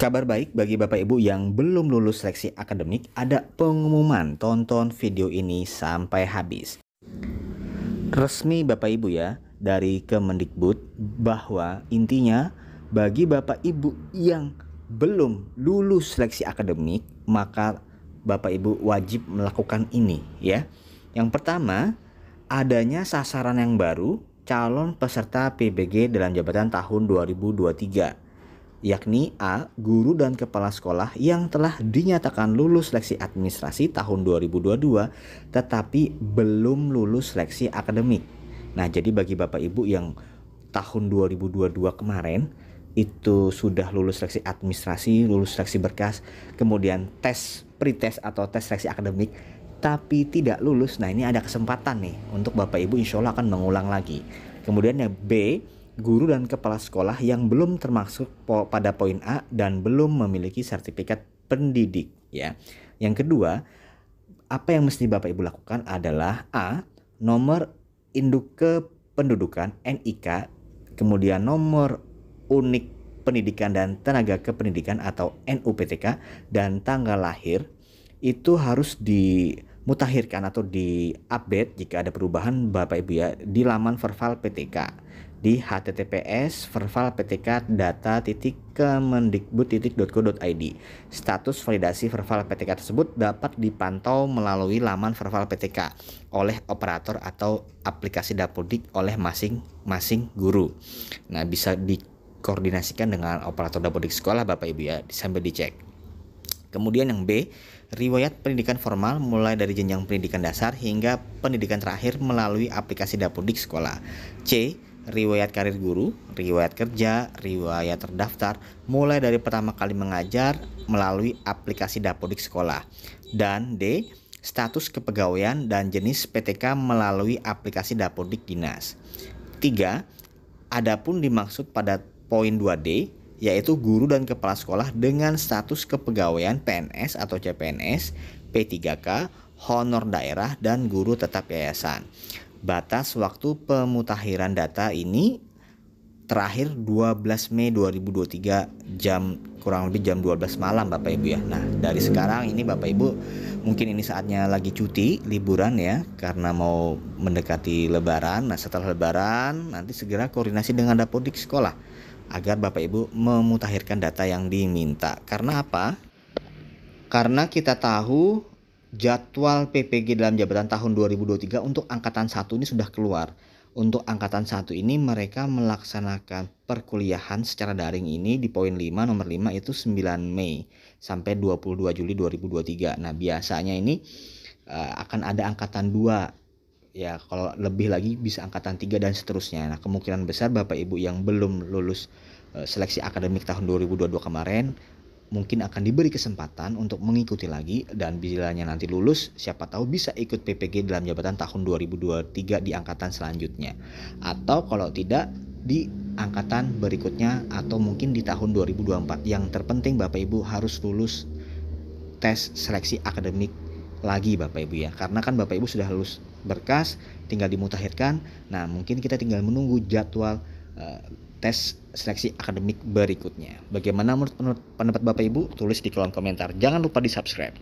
Kabar baik bagi Bapak Ibu yang belum lulus seleksi akademik, ada pengumuman tonton video ini sampai habis. Resmi Bapak Ibu ya, dari Kemendikbud bahwa intinya bagi Bapak Ibu yang belum lulus seleksi akademik, maka Bapak Ibu wajib melakukan ini ya. Yang pertama, adanya sasaran yang baru calon peserta PBG dalam jabatan tahun 2023 yakni A. Guru dan kepala sekolah yang telah dinyatakan lulus seleksi administrasi tahun 2022 tetapi belum lulus seleksi akademik. Nah, jadi bagi Bapak Ibu yang tahun 2022 kemarin itu sudah lulus seleksi administrasi, lulus seleksi berkas, kemudian tes pretest atau tes seleksi akademik tapi tidak lulus. Nah, ini ada kesempatan nih untuk Bapak Ibu insya Allah akan mengulang lagi. Kemudian yang B, guru dan kepala sekolah yang belum termasuk pada poin A dan belum memiliki sertifikat pendidik ya. Yang kedua, apa yang mesti Bapak Ibu lakukan adalah A, nomor induk kependudukan NIK, kemudian nomor unik pendidikan dan tenaga kependidikan atau NUPTK dan tanggal lahir itu harus dimutakhirkan atau diupdate jika ada perubahan Bapak Ibu ya di laman verbal PTK di https vervalptk data titik kemendikbud.go.id. Status validasi verbal PTK tersebut dapat dipantau melalui laman verbal PTK oleh operator atau aplikasi Dapodik oleh masing-masing guru. Nah, bisa dikoordinasikan dengan operator Dapodik sekolah Bapak Ibu ya, sambil dicek. Kemudian yang B, riwayat pendidikan formal mulai dari jenjang pendidikan dasar hingga pendidikan terakhir melalui aplikasi Dapodik sekolah. C, riwayat karir guru, riwayat kerja, riwayat terdaftar, mulai dari pertama kali mengajar melalui aplikasi Dapodik Sekolah. Dan D. Status kepegawaian dan jenis PTK melalui aplikasi Dapodik Dinas. 3. Adapun dimaksud pada poin 2D yaitu guru dan kepala sekolah dengan status kepegawaian PNS atau CPNS, P3K, honor daerah dan guru tetap yayasan. Batas waktu pemutakhiran data ini terakhir 12 Mei 2023 jam kurang lebih jam 12 malam Bapak Ibu ya. Nah, dari sekarang ini Bapak Ibu mungkin ini saatnya lagi cuti, liburan ya karena mau mendekati lebaran. Nah, setelah lebaran nanti segera koordinasi dengan Dapodik sekolah agar Bapak Ibu memutakhirkan data yang diminta. Karena apa? Karena kita tahu jadwal PPG dalam jabatan tahun 2023 untuk angkatan 1 ini sudah keluar. Untuk angkatan 1 ini mereka melaksanakan perkuliahan secara daring ini di poin 5 nomor 5 itu 9 Mei sampai 22 Juli 2023. Nah, biasanya ini uh, akan ada angkatan 2 ya kalau lebih lagi bisa angkatan 3 dan seterusnya. Nah, kemungkinan besar Bapak Ibu yang belum lulus uh, seleksi akademik tahun 2022 kemarin mungkin akan diberi kesempatan untuk mengikuti lagi. Dan bilanya nanti lulus siapa tahu bisa ikut PPG dalam jabatan tahun 2023 di angkatan selanjutnya. Atau kalau tidak di angkatan berikutnya atau mungkin di tahun 2024 yang terpenting Bapak Ibu harus lulus tes seleksi akademik lagi Bapak Ibu ya. Karena kan Bapak Ibu sudah lulus berkas tinggal dimutakhirkan nah mungkin kita tinggal menunggu jadwal uh, tes seleksi akademik berikutnya. Bagaimana menurut pendapat Bapak Ibu? Tulis di kolom komentar. Jangan lupa di subscribe.